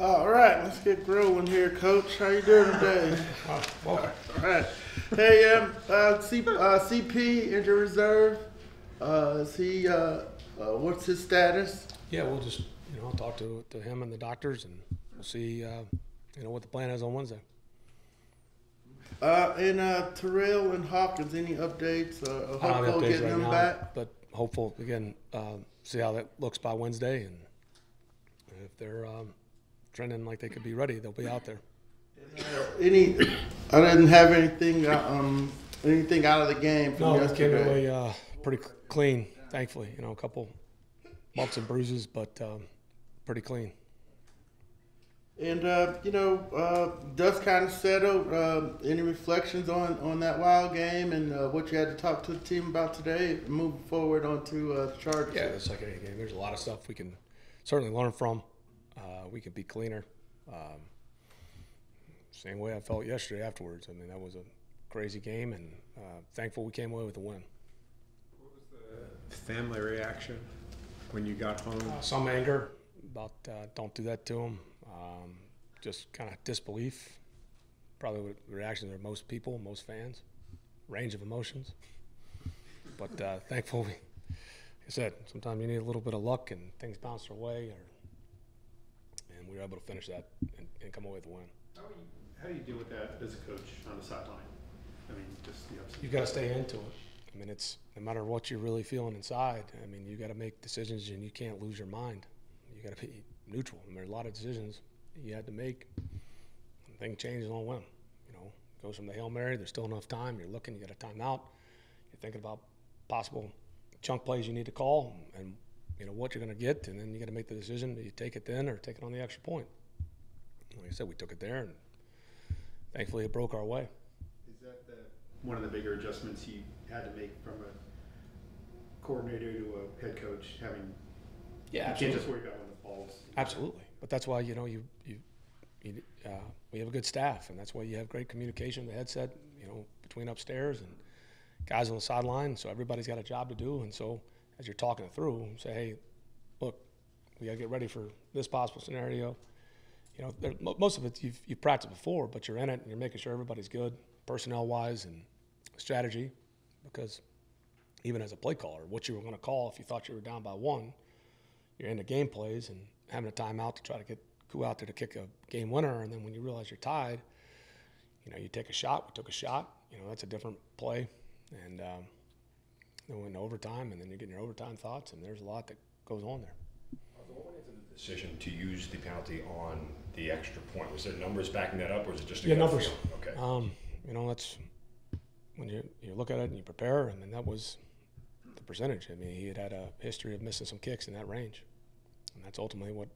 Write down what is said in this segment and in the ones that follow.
All right, let's get rolling here, Coach. How you doing today? All right. Hey, um, uh, C, uh, CP injury reserve. Uh, is he? Uh, uh, what's his status? Yeah, we'll just, you know, I'll talk to, to him and the doctors and we'll see, uh, you know, what the plan is on Wednesday. Uh, and uh, Terrell and Hawkins, Any updates? Uh, I don't have hopeful updates getting right them now, back. But hopeful, again, um, see how that looks by Wednesday and if they're, um, trending like they could be ready, they'll be out there. Any? I didn't have anything. Uh, um, anything out of the game from No, we came yesterday. away, uh, pretty clean, thankfully, you know, a couple bumps and bruises, but, um, pretty clean. And uh, you know, uh, dust kind of settled. Uh, any reflections on, on that wild game and uh, what you had to talk to the team about today, moving forward onto uh, the Chargers? Yeah, it's like any game. There's a lot of stuff we can certainly learn from. Uh, we can be cleaner. Um, same way I felt yesterday afterwards. I mean, that was a crazy game, and uh, thankful we came away with a win. What was the family reaction when you got home? Uh, some anger about uh, don't do that to them. Um, just kind of disbelief. Probably what the reactions of most people, most fans. Range of emotions. But uh, thankful we, like I said, sometimes you need a little bit of luck and things bounce our way, or, we were able to finish that and, and come away with a win. How do you, how do you deal with that as a coach on the sideline? I mean, just the ups and You got to stay into it. I mean, it's no matter what you're really feeling inside. I mean, you got to make decisions, and you can't lose your mind. You got to be neutral. I mean, there's a lot of decisions you had to make. And thing changes on a whim. You know, goes from the hail mary. There's still enough time. You're looking. You got a timeout. You're thinking about possible chunk plays you need to call, and you know what you're going to get, and then you got to make the decision: do you take it then, or take it on the extra point? Like I said, we took it there, and thankfully it broke our way. Is that the, one of the bigger adjustments you had to make from a coordinator to a head coach, having, Yeah, you can't just worry about when the ball's. Absolutely, but that's why you know you you, you uh, we have a good staff, and that's why you have great communication. The headset, you know, between upstairs and guys on the sideline. So everybody's got a job to do, and so as you're talking it through, say, hey, look, we got to get ready for this possible scenario. You know, there, most of it you've you've practiced before, but you're in it and you're making sure everybody's good, personnel wise and strategy, because even as a play caller, what you were going to call if you thought you were down by one you're into game plays and having a timeout to try to get go out there to kick a game winner, and then when you realize you're tied, you know you take a shot. We took a shot. You know that's a different play, and um, then went overtime, and then you're getting your overtime thoughts, and there's a lot that goes on there. What went into the decision to use the penalty on the extra point? Was there numbers backing that up, or was it just a Yeah, numbers. Okay. Um, you know that's when you you look at it and you prepare. I mean that was the percentage. I mean he had had a history of missing some kicks in that range, and that's ultimately what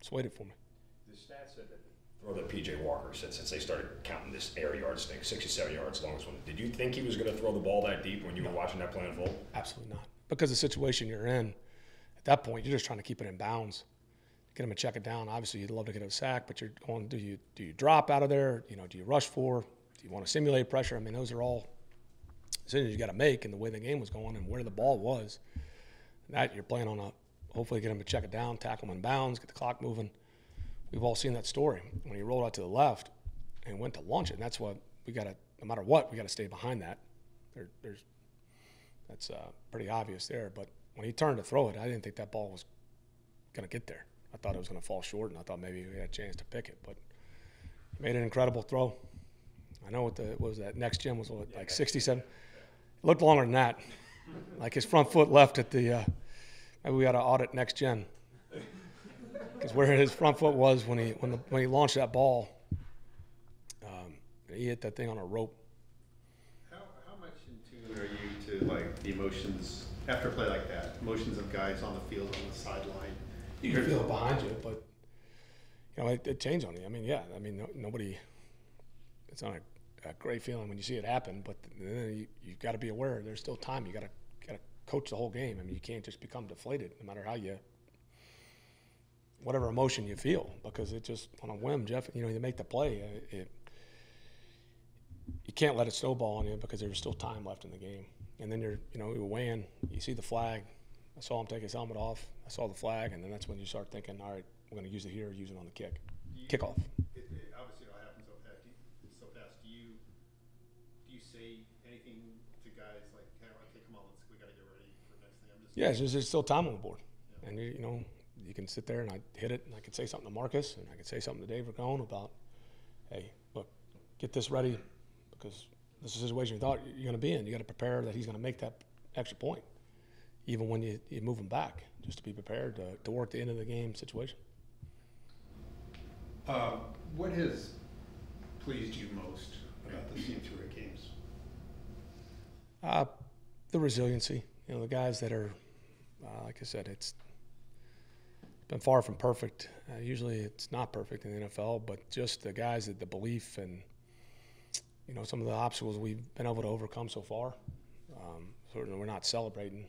swayed it for me. The stats said that throw that PJ Walker said since they started counting this air yards thing, 67 yards longest one. Did you think he was going to throw the ball that deep when you were watching that play unfold? Absolutely not. Because the situation you're in, at that point, you're just trying to keep it in bounds. Get him and check it down. Obviously, you'd love to get a sack, but you're going, do you do you drop out of there? You know, do you rush for? Do you want to simulate pressure? I mean, those are all decisions you got to make. And the way the game was going and where the ball was, that you're playing on a hopefully get him to check it down, tackle him in bounds, get the clock moving. We've all seen that story when he rolled out to the left and went to launch it. And that's what we got to. No matter what, we got to stay behind that. There, there's that's uh, pretty obvious there. But when he turned to throw it, I didn't think that ball was going to get there. I thought it was going to fall short, and I thought maybe we had a chance to pick it. But he made an incredible throw. I know what the what was that next gen was what, like 67. It looked longer than that. Like his front foot left at the. Uh, maybe we got to audit next gen because where his front foot was when he when the, when he launched that ball, um, he hit that thing on a rope. How, how much in tune are you to like the emotions after a play like that? Emotions of guys on the field, on the sideline? You can feel it behind you, but you know it, it changed on you. I mean, yeah, I mean no, nobody. It's not a, a great feeling when you see it happen, but then you you've got to be aware. There's still time. You got to got to coach the whole game. I mean, you can't just become deflated, no matter how you. Whatever emotion you feel, because it just on a whim, Jeff. You know, you make the play. uh, It, you can't let it snowball on you because there's still time left in the game. And then you're, you know, you're weighing. You see the flag. I saw him take his helmet off. I saw the flag, and then that's when you start thinking, all right, we're going to use it here, use it on the kick, you- kickoff. It, it, obviously, it all happens so fast. Do you, so fast. Do you do you say anything to guys like, hey, okay, come on, let's we got to get ready for next thing? I'm just Yeah, it's there's still time on the board, and you, you know you can sit there and I hit it, and I can say something to Marcus, and I can say something to Dave Ragone about, hey, look, get this ready because this is a situation you thought you're going to be in. You got to prepare that he's going to make that extra point, even when you, you move him back, just to be prepared to, to work the end of the game situation. Um, what has pleased you most about the eight games? Uh, the resiliency, you know, the guys that are, uh, like I said, it's been far from perfect. Uh, usually it's not perfect in the NFL, but just the guys that the belief and, you know, some of the obstacles we've been able to overcome so far. Um, certainly we're not celebrating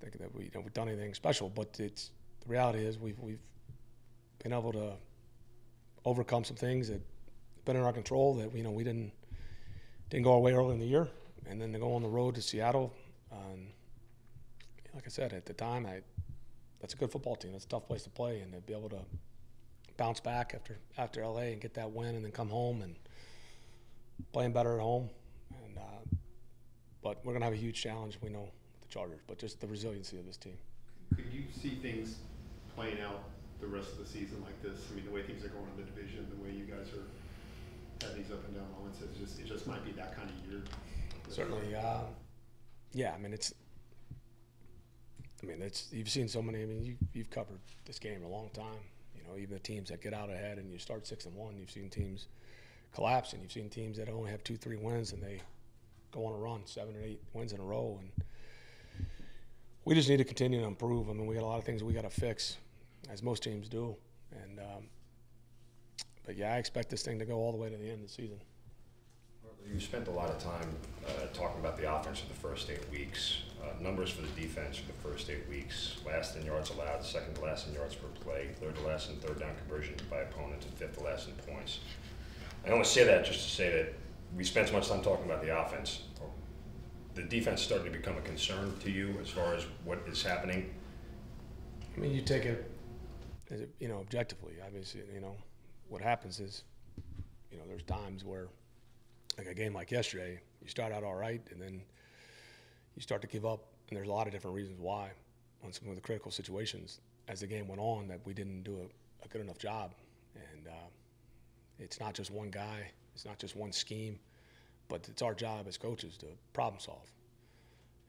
thinking that we, you know, we've done anything special, but it's, the reality is we've, we've been able to overcome some things that have been in our control that, you know, we didn't, didn't go our way early in the year, and then to go on the road to Seattle. Um, like I said, at the time, I that's a good football team. It's a tough place to play, and to be able to bounce back after after LA and get that win, and then come home and playing better at home. And uh, but we're gonna have a huge challenge, we know, with the Chargers. But just the resiliency of this team. Could you see things playing out the rest of the season like this? I mean, the way things are going in the division, the way you guys are having these up and down moments, it's just it just might be that kind of year. Certainly, uh, yeah. I mean, it's. I mean, it's you've seen so many. I mean, you you've covered this game a long time. You know, even the teams that get out ahead and you start six and one, you've seen teams collapse, and you've seen teams that only have two, three wins, and they go on a run, seven or eight wins in a row, and we just need to continue to improve. I mean, we got a lot of things we got to fix, as most teams do, and. Um, but yeah, I expect this thing to go all the way to the end of the season. You spent a lot of time uh, talking about the offense for the first eight weeks. Uh, numbers for the defense for the first eight weeks. Last in yards allowed, second to last in yards per play, third to last in third down conversion by opponents, and fifth to last in points. I only say that just to say that we spent so much time talking about the offense. The defense starting to become a concern to you as far as what is happening. I mean, you take it, it- you know, objectively. Obviously, you know, what happens is, you know, there's times where, like a game like yesterday, you start out all right, and then you start to give up, and there's a lot of different reasons why on some of the critical situations as the game went on that we didn't do a, a good enough job. And uh, it's not just one guy, it's not just one scheme, but it's our job as coaches to problem solve.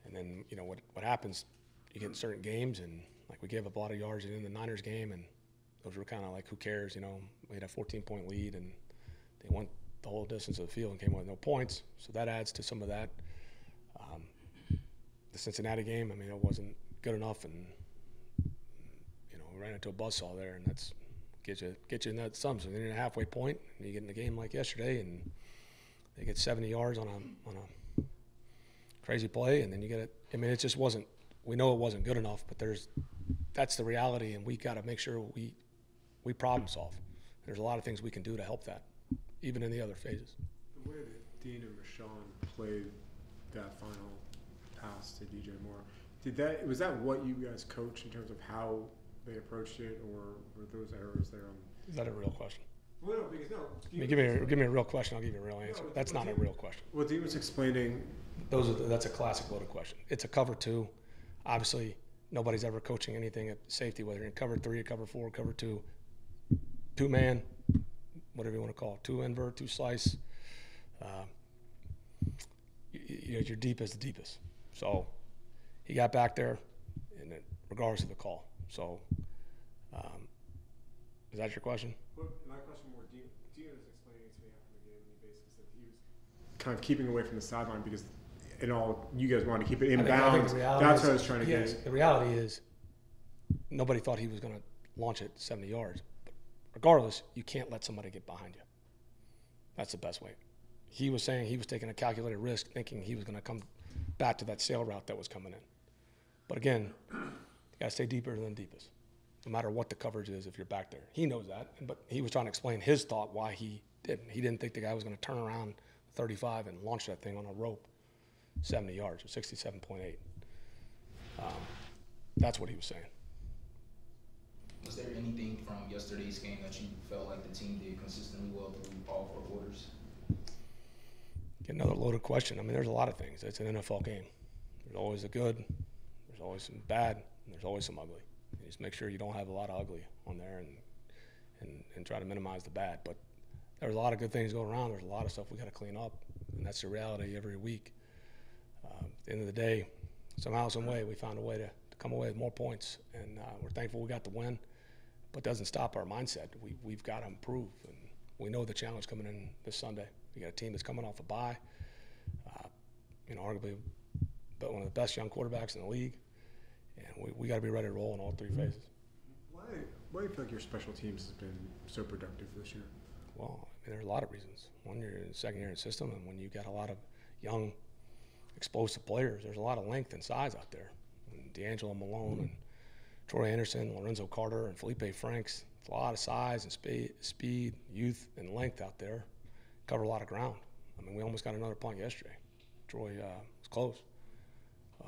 And then, you know, what, what happens, you get in certain games, and like we gave up a lot of yards in the Niners game, and those were kind of like, who cares, you know? We had a 14 point lead, and they went the whole distance of the field and came with no points. So that adds to some of that. Um, the Cincinnati game, I mean, it wasn't good enough, and you know, we ran into a buzzsaw there, and that's get you get you in that some. So then you're in a halfway point, and you get in a game like yesterday, and they get 70 yards on a on a crazy play, and then you get it. I mean, it just wasn't. We know it wasn't good enough, but there's that's the reality, and we got to make sure we we problem solve. There's a lot of things we can do to help that, even in the other phases. The way that Dean and Rashawn played that final pass to DJ Moore, did that was that what you guys coached in terms of how they approached it, or were those errors there? On, Is that a real question? well, no, because no. I mean, give me a, give me a real question. I'll give you a real answer. That's not a real question. Well, Dean was explaining. Those are the, that's a classic loaded question. It's a cover two. Obviously, nobody's ever coaching anything at safety, whether you're in cover three, cover four, cover two, two man, whatever you want to call it, two invert, two slice. Uh, you, you know, your deep is the deepest. So he got back there, and it, regardless of the call. So um, is that your question? Well, my question more, Dean, Dean was explaining to me after the game, and he basically said he was kind of keeping away from the sideline because, in all, you guys wanted to keep it I think- I think inbounds. the reality That's is- what I was trying to yes, get. The reality is, nobody thought he was going to launch it 70 yards. But regardless, you can't let somebody get behind you. That's the best way. He was saying he was taking a calculated risk, thinking he was going to come back to that sail route that was coming in. But again, you got to stay deeper than deepest, no matter what the coverage is. If you're back there, he knows that. But he was trying to explain his thought why he didn't. He didn't think the guy was going to turn around 35 and launch that thing on a rope, 70 yards or 67.8. Um, that's what he was saying. Was there anything from yesterday's game that you felt like the team did consistently well through all four quarters? Get another loaded question. I mean, there's a lot of things. It's an NFL game. There's always a good, there's always some bad, there's always some ugly. You just make sure you don't have a lot of ugly on there and, and, and try to minimize the bad. But there's a lot of good things going around. There's a lot of stuff we got to clean up, and that's the reality every week. Uh, at the end of the day, somehow, some way, we found a way to, to come away with more points, and uh, we're thankful we got the win. But doesn't stop our mindset. We, we've got to improve, and we know the challenge coming in this Sunday. We got a team that's coming off a bye. Uh, you know, arguably but one of the best young quarterbacks in the league, and we, we got to be ready to roll in all three phases. Why, why do you feel like your special teams has been so productive this year? Well, I mean, there's a lot of reasons. One, you're in the second year in system, and when you got a lot of young, explosive players, there's a lot of length and size out there. And D'Angelo Malone and Troy Anderson, Lorenzo Carter, and Felipe Franks. It's a lot of size and speed, speed, youth, and length out there. Cover a lot of ground. I mean, we almost got another punt yesterday. Troy uh, was close.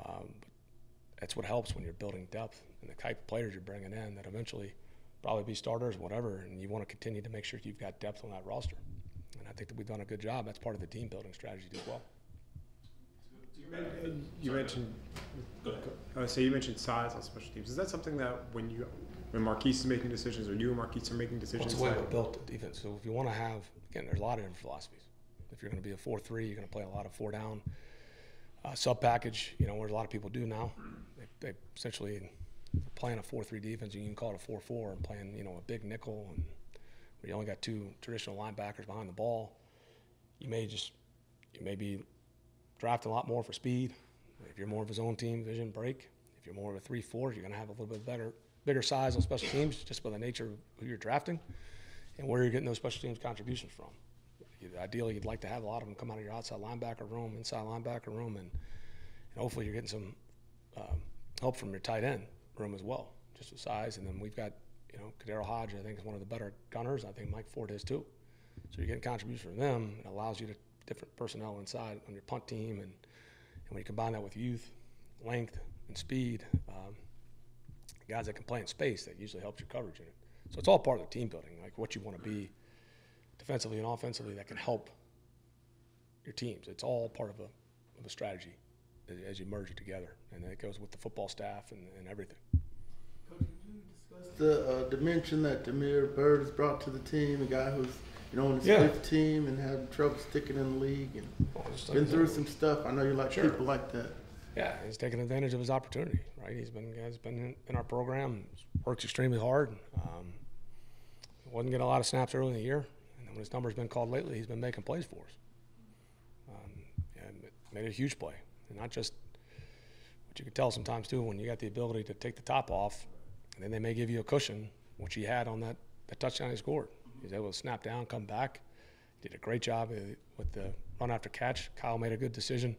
Um, that's what helps when you're building depth and the type of players you're bringing in that eventually probably be starters, whatever, and you want to continue to make sure you've got depth on that roster. And I think that we've done a good job. That's part of the team building strategy as well. You mentioned, so you mentioned size on special teams. Is that something that when you, when Marquice is making decisions, or you and Marquice are making Well, decisions? it's the way we're built the defense. So if you want to have, again, there's a lot of different philosophies. If you're going to be a four-three, you're going to play a lot of four down uh, sub package. You know, where a lot of people do now. They, they essentially playing a four-three defense. And you can call it a four-four and playing, you know, a big nickel and where you only got two traditional linebackers behind the ball. You may just, you may be drafting a lot more for speed. If you're more of a zone team, vision break. If you're more of a three-four, you're going to have a little bit better, bigger size on special teams just by the nature of who you're drafting and where you're getting those special teams contributions from. Ideally, you'd like to have a lot of them come out of your outside linebacker room, inside linebacker room, and, and hopefully you're getting some um, help from your tight end room as well, just with size. And then we've got, you know, KhaDarel Hodge, I think, is one of the better gunners. I think Mike Ford is too. So you're getting contributions from them. It allows you to different personnel inside on your punt team, and, and when you combine that with youth, length, and speed, um, guys that can play in space, that usually helps your coverage unit. So it's all part of the team building, like what you want to be defensively and offensively that can help your teams. It's all part of a, of a strategy as, you merge it together, and it goes with the football staff and, and everything. Coach, could you discuss the uh, dimension that Damiere Byrd has brought to the team? A guy who's you know on his Yeah. fifth team and had trouble sticking in the league and just been through some stuff. I know you like Sure. people like that. Yeah, he's taking advantage of his opportunity, right? He's been has been in, our program, works extremely hard. Um, wasn't getting a lot of snaps early in the year, and then when his number's been called lately, he's been making plays for us. Um, and made a huge play, and not just what you can tell sometimes too when you got the ability to take the top off, and then they may give you a cushion, which he had on that, that touchdown he scored. He was able to snap down, come back, did a great job with- with the run after catch. Kyle made a good decision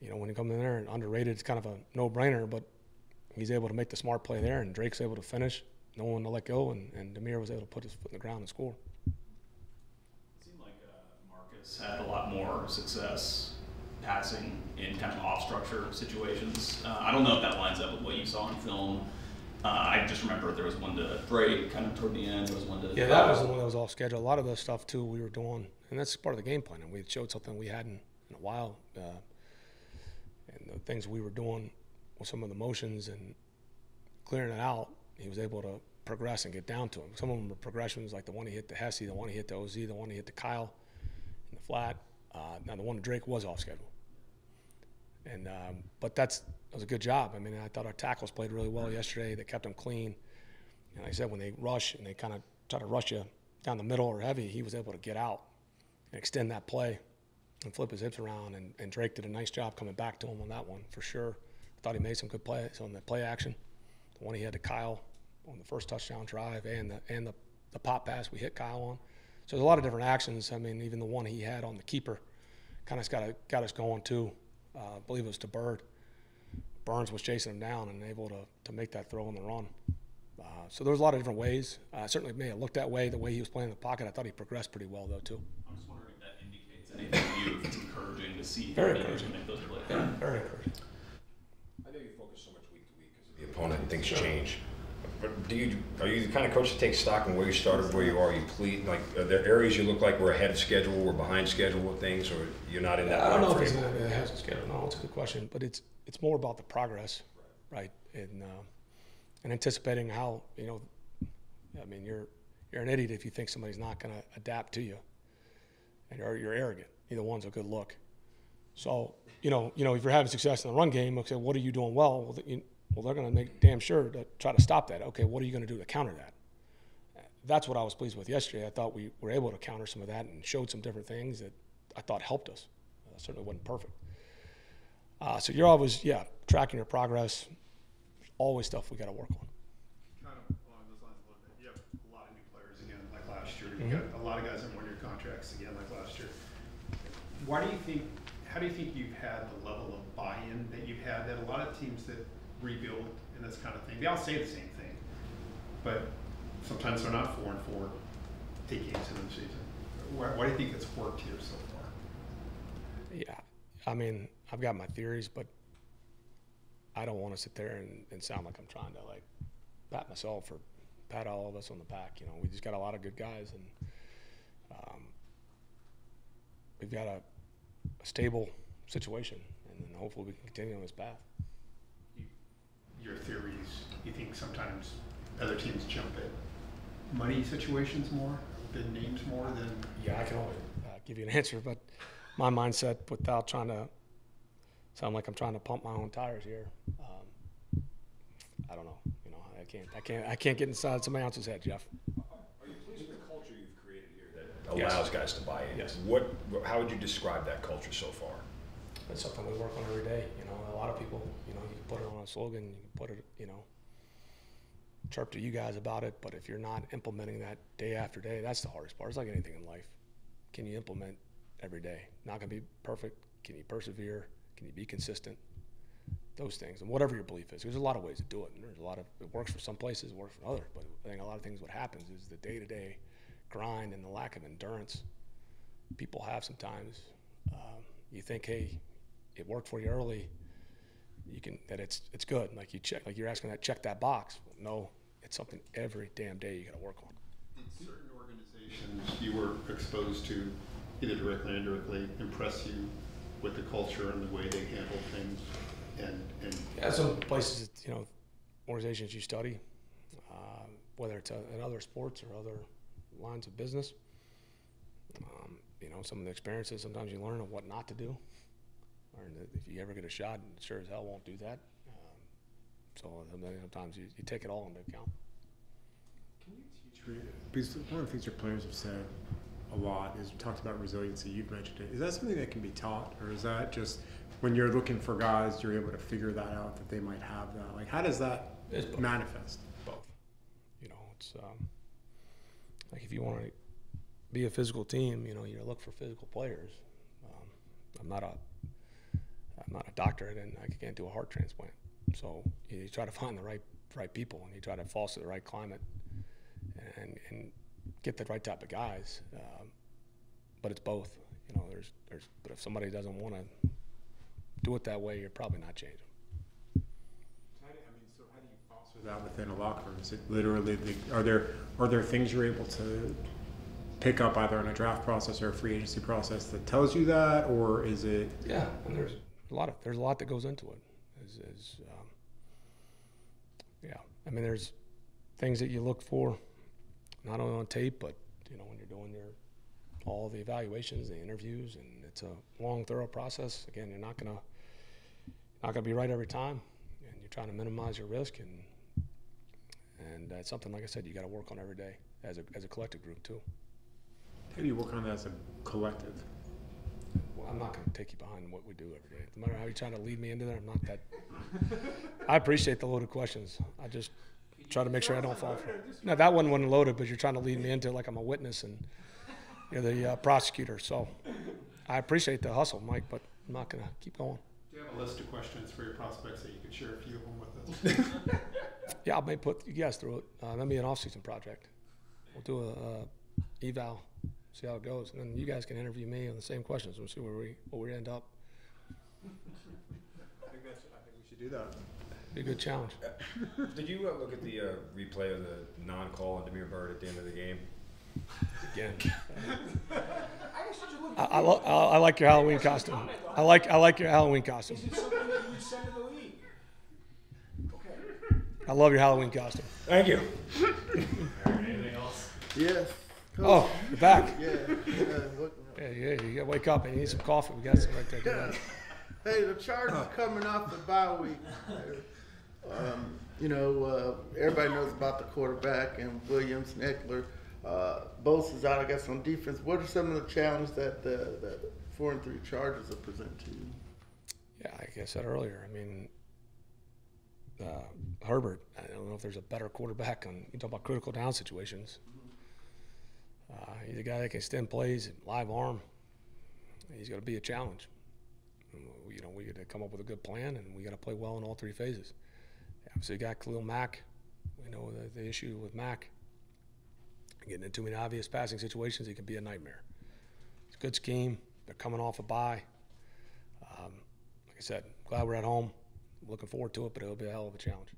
you know, when he comes in there and underrated, it's kind of a no-brainer, but he's able to make the smart play there, and Drake's able to finish, no one to let go, and, and Damiere was able to put his foot in the ground and score. It seemed like uh, Marcus had a lot more success passing in kind of off structure situations. Uh, I don't know if that lines up with what you saw in film. Uh, I just remember there was one to Drake kind of toward the end. There was one to Yeah, that was the one that was off schedule. A lot of the stuff too we were doing, and that's part of the game plan. And we showed something we hadn't in a while, uh, the things we were doing with some of the motions and clearing it out. He was able to progress and get down to him. Some of them were progressions, like the one he hit to Hesse, the one he hit to Oz, the one he hit to Kyle in the flat. Uh, now the one to Drake was off schedule. And um, but that's that was a good job. I mean, I thought our tackles played really well yesterday. They kept them clean. And like I said, when they rush and they kind of try to rush you down the middle or heavy, he was able to get out and extend that play and flip his hips around. And, and Drake did a nice job coming back to him on that one for sure. I thought he made some good plays on the play action. The one he had to Kyle on the first touchdown drive and the and the, the pop pass we hit Kyle on. So there's a lot of different actions. I mean, even the one he had on the keeper kind of got got us going too. Uh, I believe it was to Byrd. Burns was chasing him down and able to, to make that throw on the run. Uh, so there was a lot of different ways. Uh, certainly may have looked that way, the way he was playing in the pocket. I thought he progressed pretty well, though, too. See Very him encouraging. make those plays. Very encouraging. I know you focus so much week to week because the opponent and things change. But do you, are you the kind of coach that takes stock in where you started, where you are, you plead, like, are there areas you look like we're ahead of schedule, we're behind schedule with things, or you're not in that I don't know if mind it's frame? a, it has a schedule. No, it's a good question, but it's it's more about the progress, right? And uh, and anticipating how you know. I mean, you're you're an idiot if you think somebody's not going to adapt to you, and you're you're arrogant. Either one's a good look. So you know, you know, if you're having success in the run game, okay, what are you doing well? Well, you, well they're going to make damn sure to try to stop that. Okay, what are you going to do to counter that? That's what I was pleased with yesterday. I thought we were able to counter some of that and showed some different things that I thought helped us. Uh, certainly wasn't perfect. Uh, so you're always, yeah, tracking your progress. Always stuff we got to work on. Kind of along those lines a little bit, you have a lot of new players again, like last year. You got a lot of guys on one-year contracts again, like last year. Why do you think, how do you think you've had the level of buy-in that you've had, that a lot of teams that rebuild and this kind of thing, they all say the same thing, but sometimes they're not four and four, eight games into the season. Why, why do you think it's worked here so far? Yeah, I mean, I've got my theories, but I don't want to sit there and, and sound like I'm trying to like pat myself or pat all of us on the back. You know, we just got a lot of good guys, and um, we've got a, a stable situation, and then hopefully we can continue on this path. Your theories, you think sometimes other teams jump at money situations more, than names more than Yeah, I can only uh, give you an answer, but my mindset, without trying to sound like I'm trying to pump my own tires here, um, I don't know. You know, I can't, I can't, I can't get inside somebody else's head, Jeff. Are you pleased with the culture you've created that Yes. allows guys to buy in? Yes. What, how would you describe that culture so far? It's something we work on every day. You know, a lot of people, you know, you can put it on a slogan, you can put it, you know, chirp to you guys about it. But if you're not implementing that day after day, that's the hardest part. It's like anything in life. Can you implement every day? Not gonna be perfect. Can you persevere? Can you be consistent? Those things, and whatever your belief is. There's a lot of ways to do it. And there's a lot of it works for some places, it works for others. But I think a lot of things what happens is the day-to-day grind and the lack of endurance people have sometimes. Um, you think, hey, it worked for you early, you can that it's it's good. Like you check, like you're asking that check that box. No, it's something every damn day you got to work on. Did certain organizations you were exposed to, either directly or indirectly, impress you with the culture and the way they handle things? And, and Yeah, some places, you know, organizations you study, uh, whether it's uh, in other sports or other lines of business. Um, you know, some of the experiences sometimes you learn of what not to do, or if you ever get a shot, sure as hell won't do that. Um, so sometimes you, you take it all into account. Can you teach, because one of the things your players have said a lot is talked about resiliency, you've mentioned it. Is that something that can be taught, or is that just when you're looking for guys, you're able to figure that out that they might have that? Like, how does that manifest? both. You know, it's um, like if you want to be a physical team, you know, you look for physical players. Um, I'm not a I'm not a doctor, and I can't do a heart transplant. So you try to find the right right people, and you try to foster the right climate, and and get the right type of guys. Um, but it's both. You know, there's there's. But if somebody doesn't want to do it that way, you're probably not changing. How do, I mean, so how do you foster that within a locker room? Is it literally, the, are there, are there things you're able to pick up either in a draft process or a free agency process that tells you that, or is it? Yeah, and there's a lot of there's a lot that goes into it. Is, is um, yeah, I mean there's things that you look for, not only on tape, but you know when you're doing your all the evaluations, the interviews, and it's a long, thorough process. Again, you're not gonna not gonna be right every time, and you're trying to minimize your risk, and and that's something like I said you got to work on every day as a as a collective group too. How do you work on that as a collective? Well, I'm not going to take you behind what we do every day. No matter how you're trying to lead me into there, I'm not that. I appreciate the loaded questions. I just try to make sure I don't fall for it. No, that one wasn't loaded, but you're trying to lead me into it like I'm a witness and you're the uh, prosecutor. So I appreciate the hustle, Mike, but I'm not going to keep going. Do you have a list of questions for your prospects that you could share a few of them with us? Yeah, I may put you guys through it. Uh, that'll be an off-season project. We'll do a, uh eval, see how it goes, and then you guys can interview me on the same questions. We'll see where we where we end up. I think that's, I think we should do that. Be a good challenge. Did you uh, look at the uh, replay of the non-call on Damiere Byrd at the end of the game? Again. I, I, lo- I I like your Halloween costume. I like I like your Halloween costume. I love your Halloween costume. Thank you. Yes. Oh, you're back. Yeah. yeah, Yeah, yeah, you gotta wake up and you need some coffee. We got some right there. Yeah. Hey, the Chargers coming off the bye week. Um, you know, uh, everybody knows about the quarterback and Williams and Ekeler. Uh, Bosa's out, I guess, on defense. What are some of the challenges that the, the four and three Chargers have presented to you? Yeah, like I said earlier, I mean, uh, Herbert, I don't know if there's a better quarterback on, you talk about critical down situations. Uh, he's a guy that can extend plays, live arm. He's going to be a challenge. You know, we got to come up with a good plan, and we got to play well in all three phases. Obviously, you got Khalil Mack. We know the, the issue with Mack. Getting into many obvious passing situations, he can be a nightmare. It's a good scheme. They're coming off a bye. Um, like I said, glad we're at home. Looking forward to it, but it'll be a hell of a challenge.